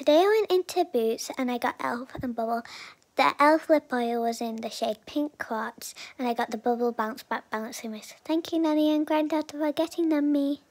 today I went into Boots and I got Elf and Bubble. The Elf lip oil was in the shade Pink Quartz and I got the Bubble Bounce Back Balancing Mist. Thank you Nanny and Granddad for getting them me.